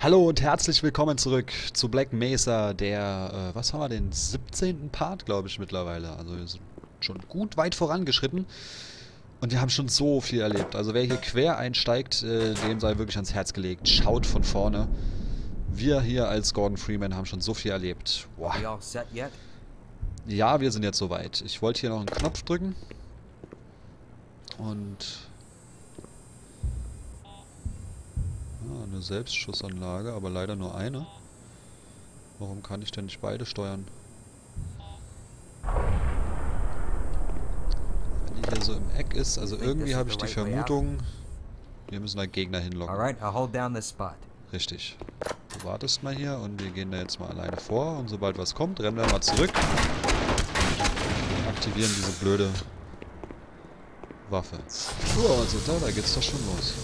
Hallo und herzlich willkommen zurück zu Black Mesa, der, äh, was haben wir, den 17. Part, glaube ich, mittlerweile. Also wir sind schon gut weit vorangeschritten und wir haben schon so viel erlebt. Also wer hier quer einsteigt, äh, dem sei wirklich ans Herz gelegt. Schaut von vorne. Wir hier als Gordon Freeman haben schon so viel erlebt. Yet? Ja, wir sind jetzt soweit. Ich wollte hier noch einen Knopf drücken. Und... Ah, eine Selbstschussanlage, aber leider nur eine. Warum kann ich denn nicht beide steuern? Wenn die hier so im Eck ist, also irgendwie habe ich die Vermutung, wir müssen da Gegner hinlocken. Alright, I'll hold down this spot. Richtig. Du wartest mal hier und wir gehen da jetzt mal alleine vor und sobald was kommt, rennen wir mal zurück. Aktivieren diese blöde Waffe. Oh, also da, da geht's doch schon los.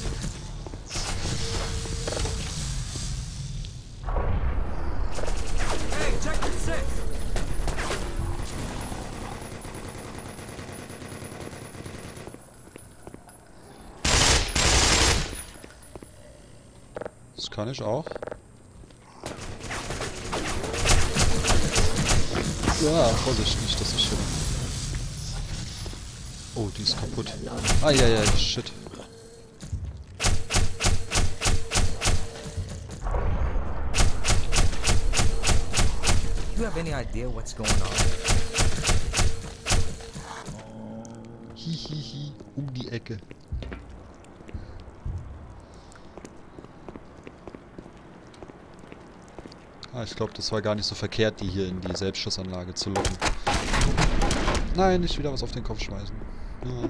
Kann ich auch. Ja, Vorsicht, nicht, dass ich hier... Oh, die ist kaputt. Ah, ja, ja, shit. You have any idea what's going on? Hihihi, um die Ecke. Ich glaube, das war gar nicht so verkehrt, die hier in die Selbstschussanlage zu locken. Nein, nicht wieder was auf den Kopf schmeißen. Ja.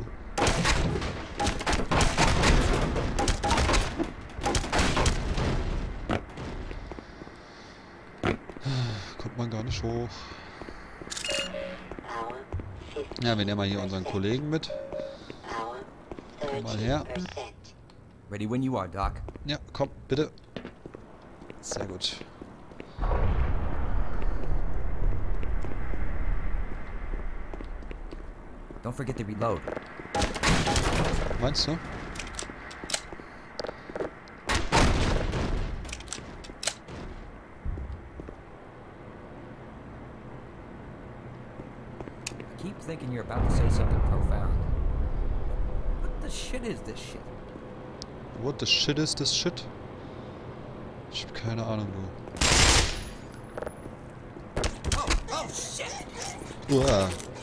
Kommt man gar nicht hoch. Ja, wir nehmen mal hier unseren Kollegen mit. Komm mal her. Ready when you are, Doc. Ja, komm, bitte. Sehr gut. Don't forget to reload. Meinst du? I keep thinking you're about to say something profound. What the shit is this shit? What the shit is this shit? Ich hab keine Ahnung, du. Oh, oh shit! Uah.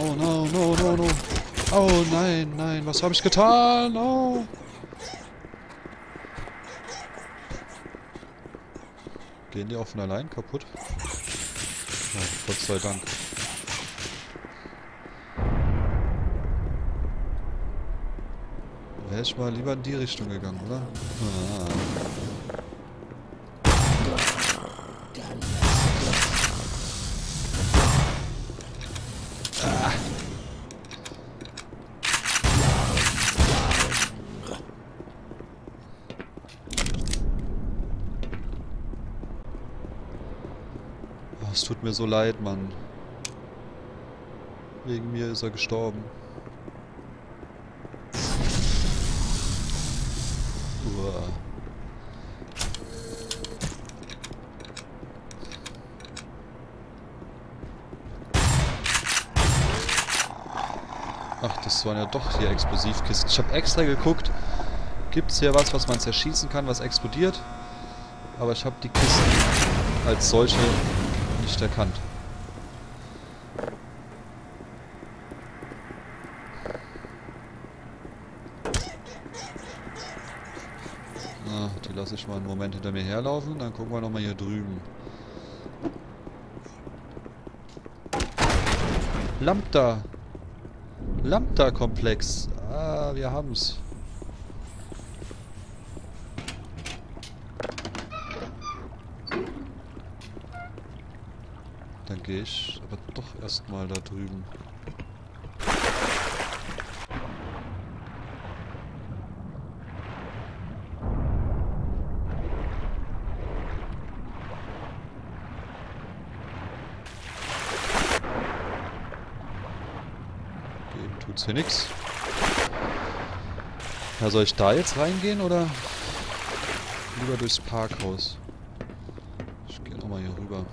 Oh no, no, no, no. Oh nein, nein, was habe ich getan? Oh. Gehen die auch von allein kaputt? Ja, Gott sei Dank. Wäre ich mal lieber in die Richtung gegangen, oder? Ah. Oh, es tut mir so leid, Mann. Wegen mir ist er gestorben. Uah. Ach, das waren ja doch hier Explosivkisten. Ich habe extra geguckt, gibt es hier was, was man zerschießen kann, was explodiert? Aber ich habe die Kisten als solche nicht erkannt. Na, die lasse ich mal einen Moment hinter mir herlaufen. Dann gucken wir nochmal hier drüben. Lambda. Lambda-Komplex. Ah, wir haben's. Dann gehe aber doch erstmal da drüben. Geben tut's hier nichts. Ja, soll ich da jetzt reingehen oder? lieber durchs Parkhaus. Ich gehe nochmal hier rüber.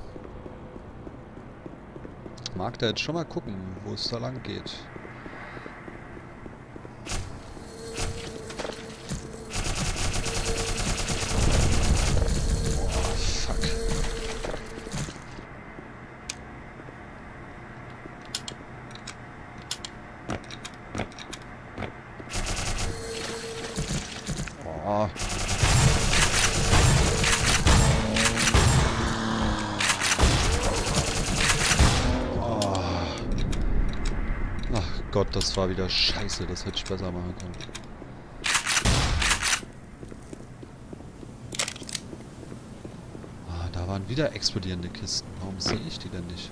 Mag da jetzt schon mal gucken, wo es da lang geht. Wieder scheiße. Das hätte ich besser machen können. Ah, da waren wieder explodierende Kisten. Warum sehe ich die denn nicht?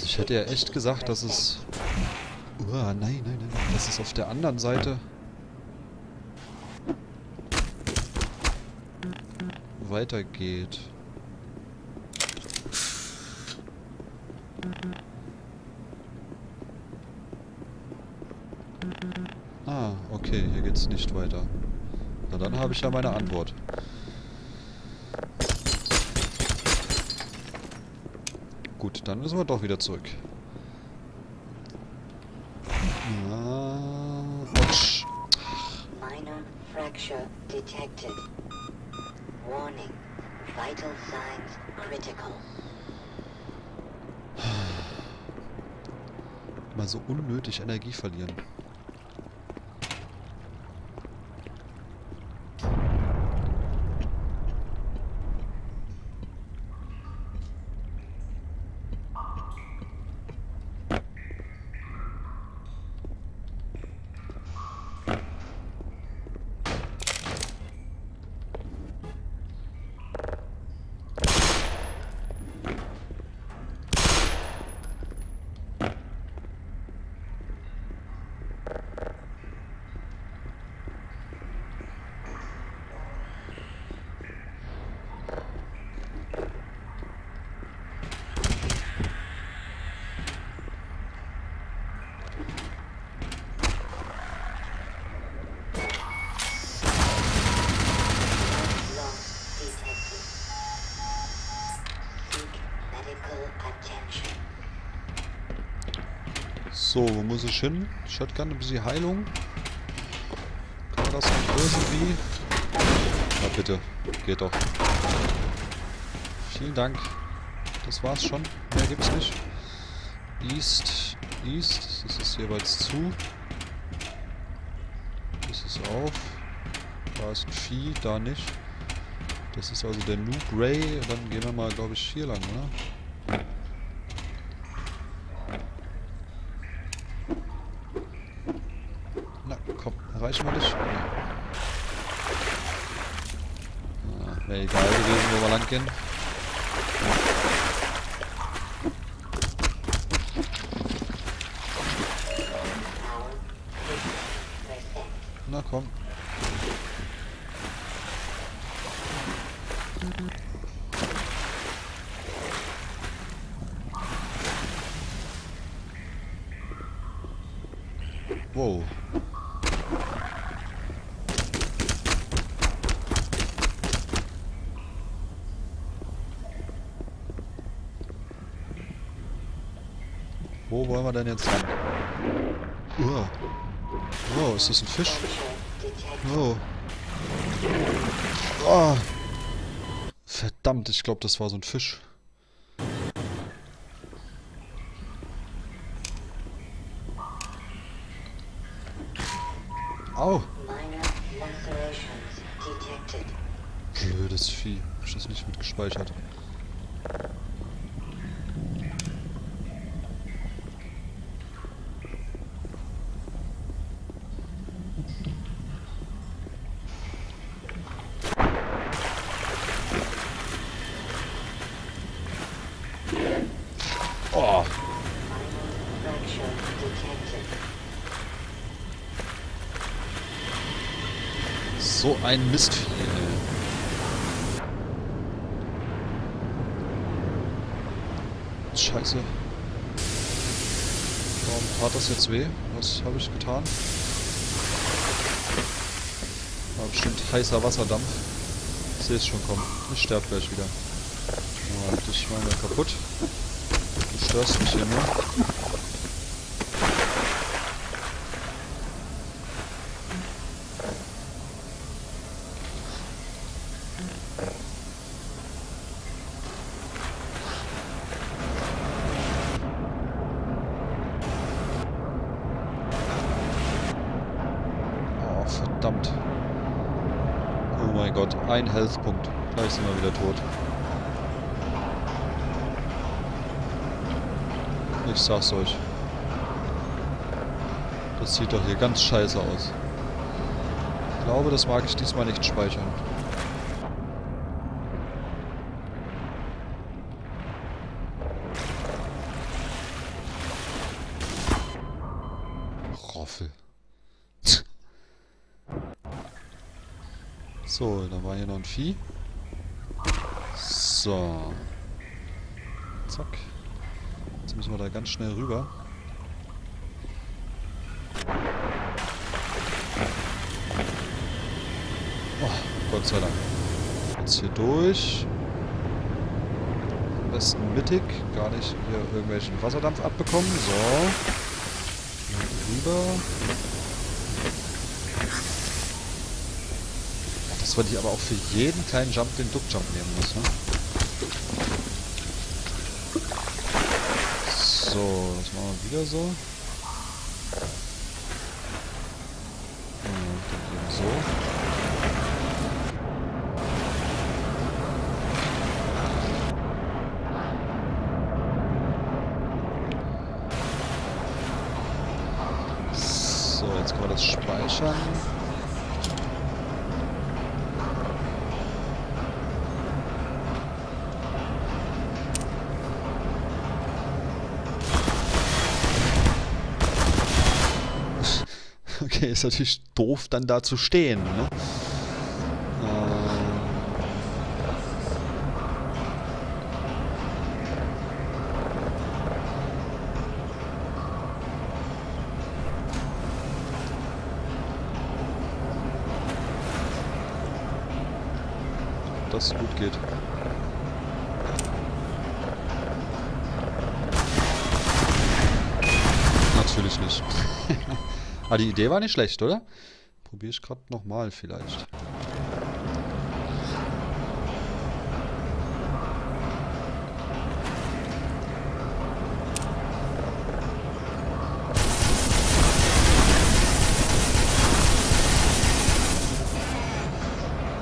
Also ich hätte ja echt gesagt, dass es... Uah, nein, nein, nein. Dass es auf der anderen Seite... weitergeht. Ah, okay, hier geht's nicht weiter. Na dann habe ich ja meine Antwort. Gut, dann müssen wir doch wieder zurück. Ja. Minor fracture detected. Warning. Vital signs critical. Mal so unnötig Energie verlieren. So, wo muss ich hin? Shotgun, ein bisschen Heilung. Kann man das nicht irgendwie? Na bitte, geht doch. Vielen Dank. Das war's schon. Mehr gibt's nicht. East, East, das ist jeweils zu. Das ist auf. Da ist ein Vieh, da nicht. Das ist also der Noob Ray. Dann gehen wir mal, glaube ich, hier lang, oder? Na, komm, erreichen wir dich? Ah, Wäre egal 50%. Na komm. Wow. Wo wollen wir denn jetzt lang? Uah. Oh, ist das ein Fisch? Detected. Oh. Oh. Verdammt, ich glaube, das war so ein Fisch. Au! Minor lacerations detected. Blödes Vieh. Hab ich das nicht mitgespeichert? So ein Mistvieh. Scheiße. Warum tat das jetzt weh? Was habe ich getan? War bestimmt heißer Wasserdampf. Ich sehe es schon kommen. Ich sterbe gleich wieder. Dich mal wieder kaputt. Du störst mich hier nur. Oh, verdammt. Oh mein Gott, ein Health-Punkt. Gleich sind wir wieder tot. Ich sag's euch. Das sieht doch hier ganz scheiße aus. Ich glaube, das mag ich diesmal nicht speichern. So, dann war hier noch ein Vieh. So. Zack. Jetzt müssen wir da ganz schnell rüber. Oh, Gott sei Dank. Jetzt hier durch. Am besten mittig. Gar nicht hier irgendwelchen Wasserdampf abbekommen. So. Rüber. Dass man die aber auch für jeden kleinen Jump den Duck-Jump nehmen muss, ne? So, das machen wir wieder so. Und dann eben so. So, jetzt können wir das speichern. ist natürlich doof, dann da zu stehen, ne? Ob das gut geht. Ah, die Idee war nicht schlecht, oder? Probiere ich gerade nochmal vielleicht.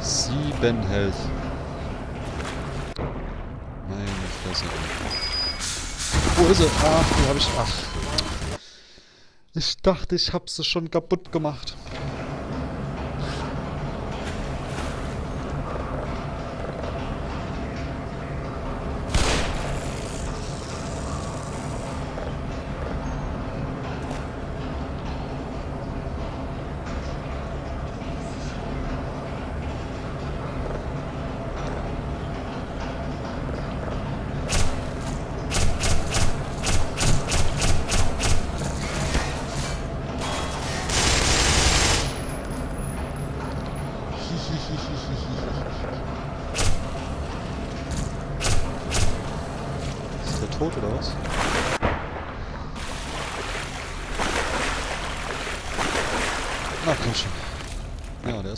Sieben Health. Meine Fresse. Wo ist sie? Ach, die habe ich... Ach. Ich dachte, ich habe sie schon kaputt gemacht.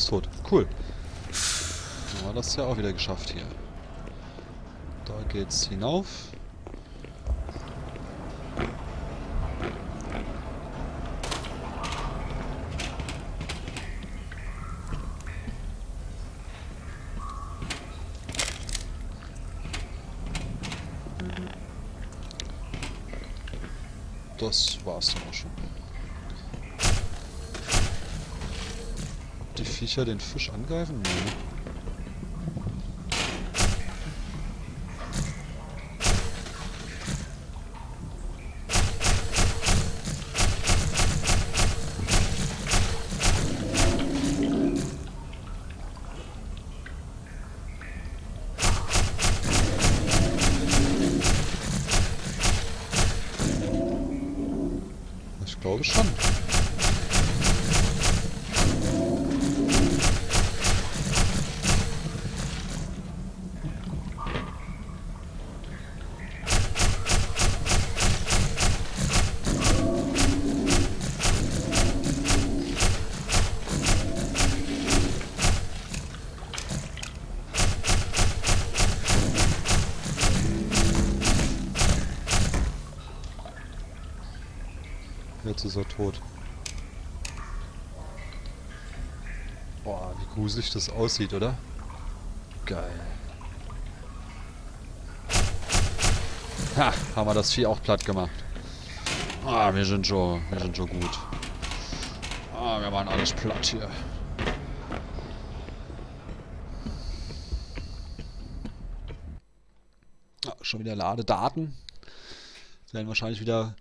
Ist tot. Cool. Dann haben das ja auch wieder geschafft hier. Da geht's hinauf. Das war's dann auch schon. Die Viecher den Fisch angreifen? Nee. Er tot. Boah, wie gruselig das aussieht, oder? Geil. Ha, haben wir das Vieh auch platt gemacht. Ah, wir sind schon, wir sind schon gut. Ah, wir waren alles platt hier. Ah, schon wieder Ladedaten. Werden wahrscheinlich wieder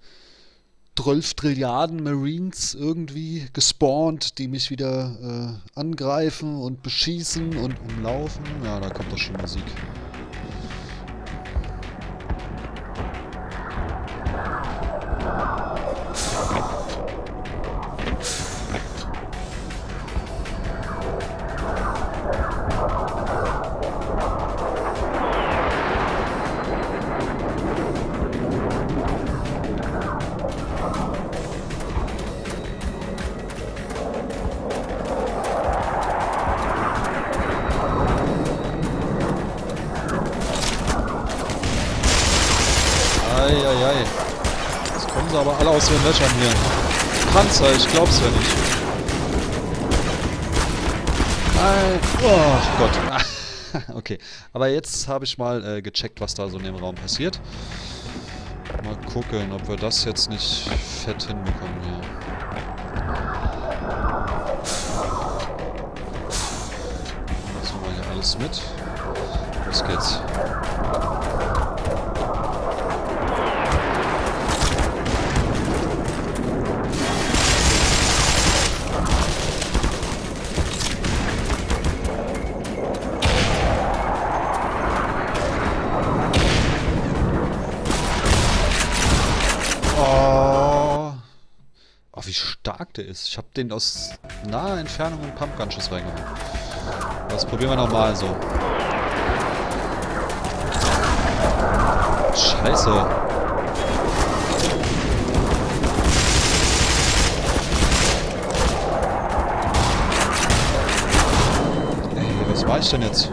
12 Trilliarden Marines irgendwie gespawnt, die mich wieder äh, angreifen und beschießen und umlaufen. Ja, da kommt doch schon Musik. Eieiei. Jetzt kommen sie aber alle aus ihren Löchern hier. Panzer, ich glaub's ja nicht. Ei, oh Gott. okay, aber jetzt habe ich mal äh, gecheckt, was da so in dem Raum passiert. Mal gucken, ob wir das jetzt nicht fett hinbekommen hier. Jetzt nehmen wir hier alles mit. Los geht's. Der ist. Ich habe den aus naher Entfernung einen Pumpgunschuss reingehauen. Das probieren wir nochmal so. Scheiße. Ey, was war ich denn jetzt?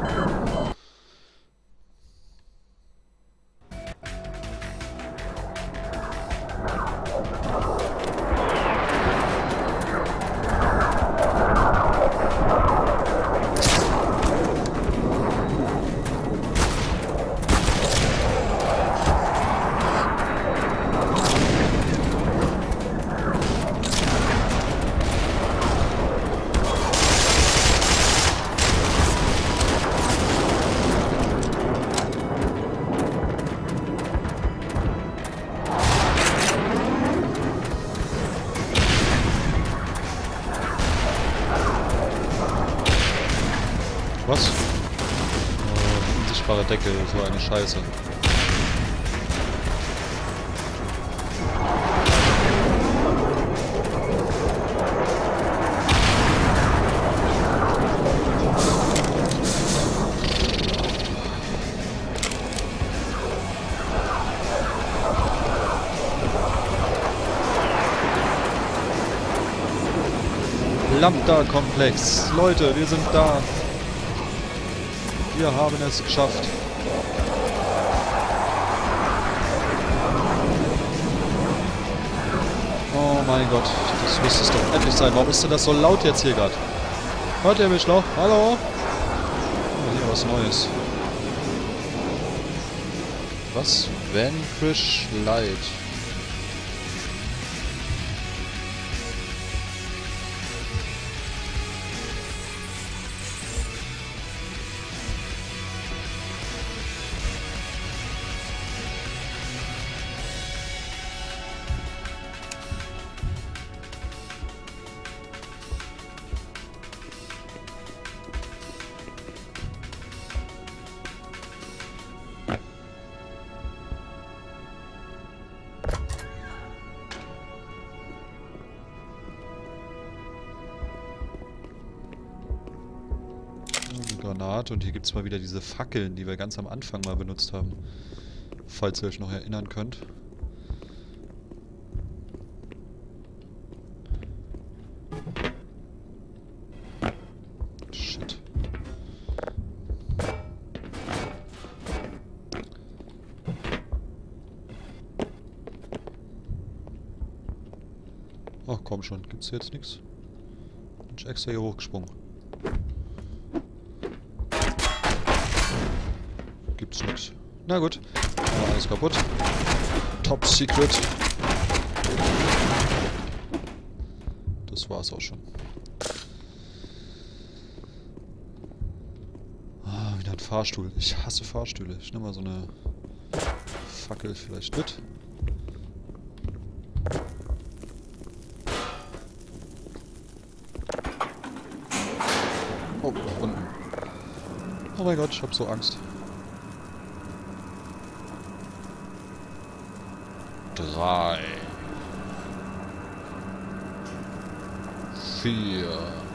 Deckel, so eine Scheiße. Lambda-Komplex. Leute, wir sind da. Wir haben es geschafft. Mein Gott, das müsste es doch endlich sein. Warum ist denn das so laut jetzt hier gerade? Hört ihr mich noch? Hallo? Oh, hier was Neues. Was? Vanquish Light. Granate und hier gibt es mal wieder diese Fackeln, die wir ganz am Anfang mal benutzt haben. Falls ihr euch noch erinnern könnt. Shit. komm schon. Gibt's jetzt nichts? Bin ich extra hier hochgesprungen. Na gut. Alles kaputt. Top Secret. Das war's auch schon. Ah, wieder ein Fahrstuhl. Ich hasse Fahrstühle. Ich nehme mal so eine Fackel vielleicht mit. Oh, unten. Oh mein Gott, ich hab so Angst. Drei. Vier.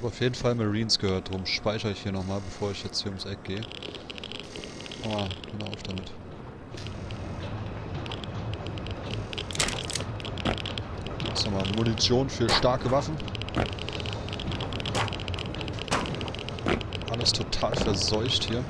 Habe auf jeden Fall Marines gehört, darum speichere ich hier nochmal, bevor ich jetzt hier ums Eck gehe. Oh, hör auf damit. Jetzt nochmal Munition für starke Waffen. Alles total verseucht hier.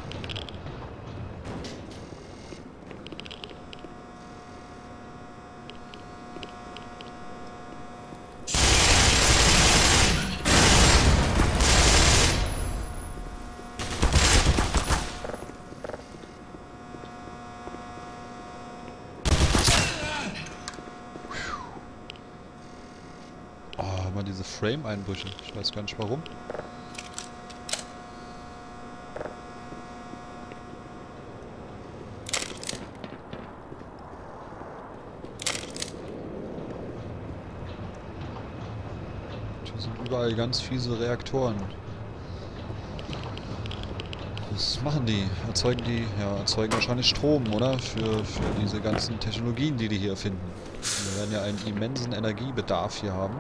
Oh, immer diese Frame-Einbrüche. Ich weiß gar nicht warum. Hier sind überall ganz fiese Reaktoren. Was machen die? Erzeugen die, ja, erzeugen wahrscheinlich Strom, oder? Für, für diese ganzen Technologien, die die hier erfinden. Wir werden ja einen immensen Energiebedarf hier haben.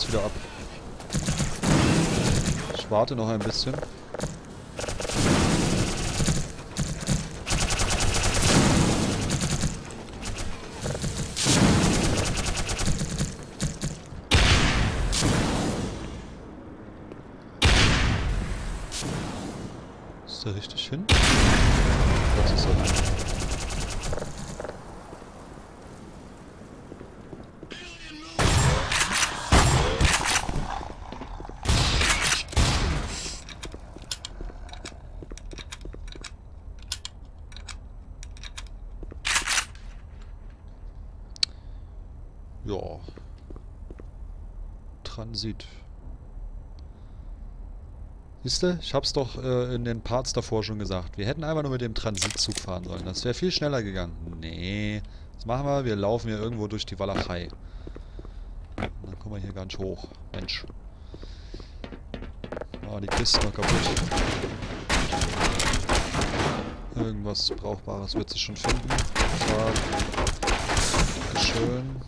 Geht's wieder ab. Ich warte noch ein bisschen. Ist der richtig hin? Das ist er. Ja. Transit. Siehste, ich hab's doch äh, in den Parts davor schon gesagt. Wir hätten einfach nur mit dem Transitzug fahren sollen. Das wäre viel schneller gegangen. Nee. Was machen wir? Wir laufen hier irgendwo durch die Walachei. Und dann kommen wir hier gar nicht hoch. Mensch. Ah, die Kiste ist noch kaputt. Irgendwas Brauchbares wird sie schon finden. So. Schön.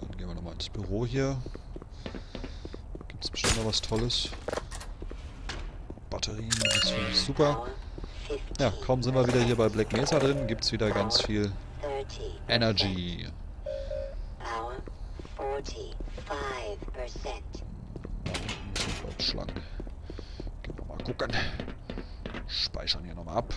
Dann gehen wir hier. Gibt es bestimmt noch was Tolles. Batterien, das finde ich super. Power 15. Ja, kaum sind wir wieder hier bei Black Mesa drin, gibt es wieder ganz viel 30. Energy. Power 45%. Schlangen. Gehen wir mal gucken. Speichern hier nochmal ab.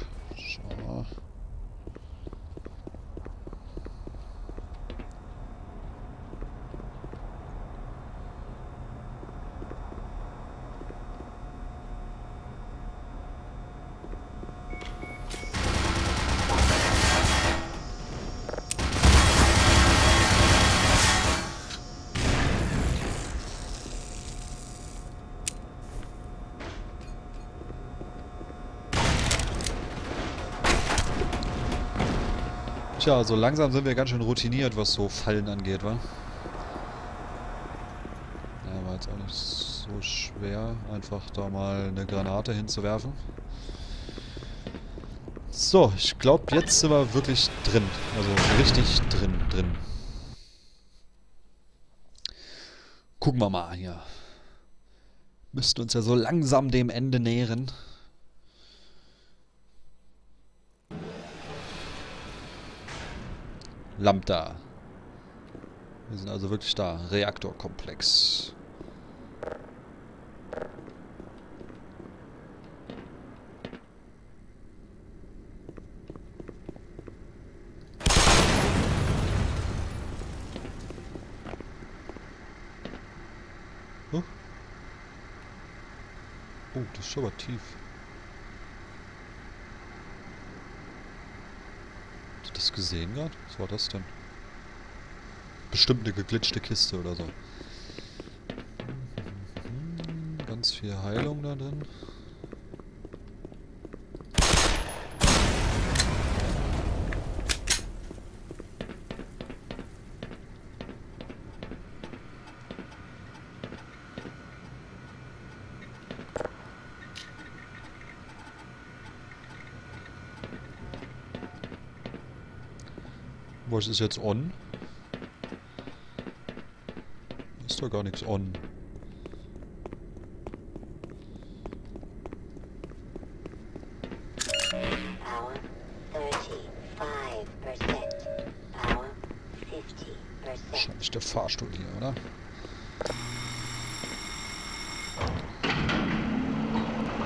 Tja, so langsam sind wir ganz schön routiniert, was so Fallen angeht, wa? Ja, war jetzt auch nicht so schwer, einfach da mal eine Granate hinzuwerfen. So, ich glaube, jetzt sind wir wirklich drin. Also richtig drin, drin. Gucken wir mal hier. Müssten uns ja so langsam dem Ende nähern. Lambda. Wir sind also wirklich da. Reaktorkomplex. Oh. Oh, das ist aber tief. Hast du das gesehen gerade? Was war das denn? Bestimmt eine geglitschte Kiste oder so. Ganz viel Heilung da drin. Was ist jetzt on? Ist doch gar nichts on. Power 35%. Power 50%. Wahrscheinlich der Fahrstuhl hier, oder?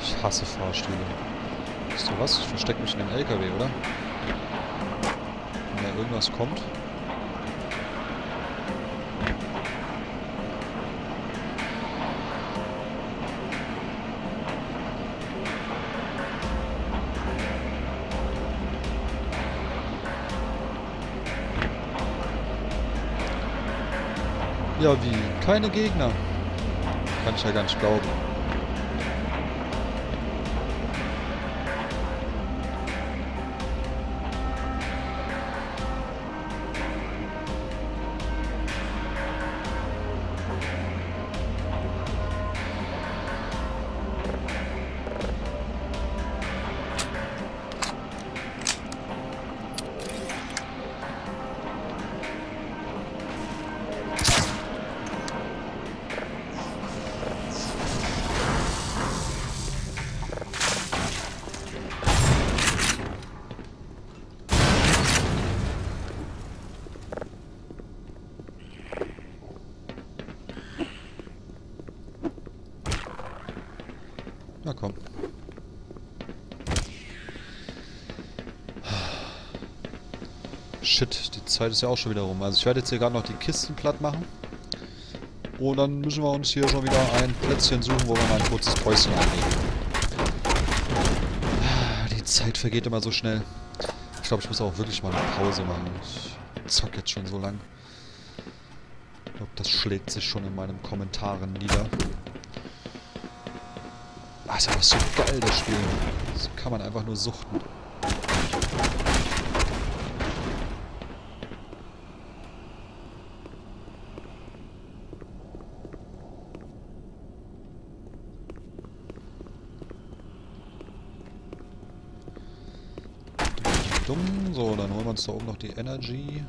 Ich hasse Fahrstühle. Weißt du was? Ich verstecke mich in dem LKW, oder? Irgendwas kommt. Ja, wie? Keine Gegner. Kann ich ja gar nicht glauben. Shit, die Zeit ist ja auch schon wieder rum. Also ich werde jetzt hier gerade noch die Kisten platt machen. Und dann müssen wir uns hier schon wieder ein Plätzchen suchen, wo wir mal ein kurzes Päuschen einlegen. Ah, Die Zeit vergeht immer so schnell. Ich glaube, ich muss auch wirklich mal eine Pause machen. Ich zock jetzt schon so lang. Ich glaube, das schlägt sich schon in meinen Kommentaren nieder. Ah, ist einfach so geil, das Spiel. Das kann man einfach nur suchten. Dumm. So, dann holen wir uns da oben noch die Energy.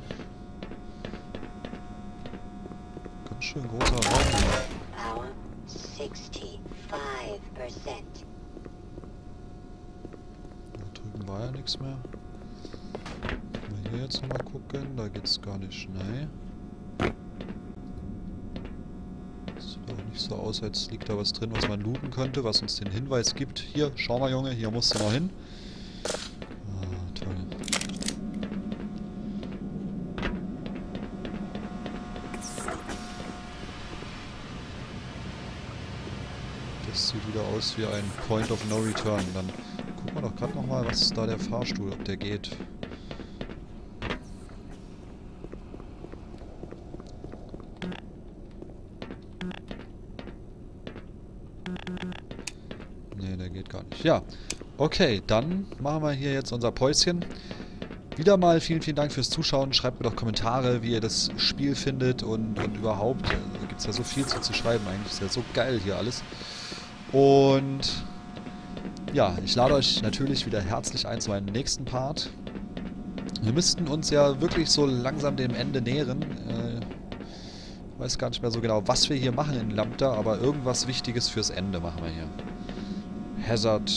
Ganz schön großer Raum hier. Power 65%. Da drüben war ja nichts mehr. Wir hier jetzt nochmal gucken? Da geht's gar nicht schnell. Das war auch nicht so aus, als liegt da was drin, was man looten könnte, was uns den Hinweis gibt. Hier, schau mal Junge, hier musst du noch hin. Ah, toll. Das aus wie ein Point of No Return. Dann gucken wir doch gerade nochmal, was ist da der Fahrstuhl, ob der geht. Nee, der geht gar nicht. Ja, okay, dann machen wir hier jetzt unser Päuschen. Wieder mal vielen, vielen Dank fürs Zuschauen. Schreibt mir doch Kommentare, wie ihr das Spiel findet und, und überhaupt. Da gibt es ja so viel zu, zu schreiben eigentlich. Ist ja so geil hier alles. Und ja, ich lade euch natürlich wieder herzlich ein zu meinem nächsten Part. Wir müssten uns ja wirklich so langsam dem Ende nähern. Äh, ich weiß gar nicht mehr so genau, was wir hier machen in Lambda, aber irgendwas Wichtiges fürs Ende machen wir hier. Hazard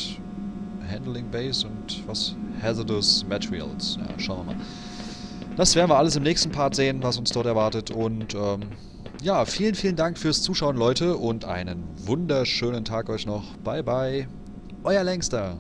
Handling Base und was? Hazardous Materials. Ja, schauen wir mal. Das werden wir alles im nächsten Part sehen, was uns dort erwartet. Und ähm, ja, vielen, vielen Dank fürs Zuschauen, Leute. Und einen wunderschönen Tag euch noch. Bye, bye. Euer Längster.